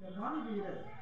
der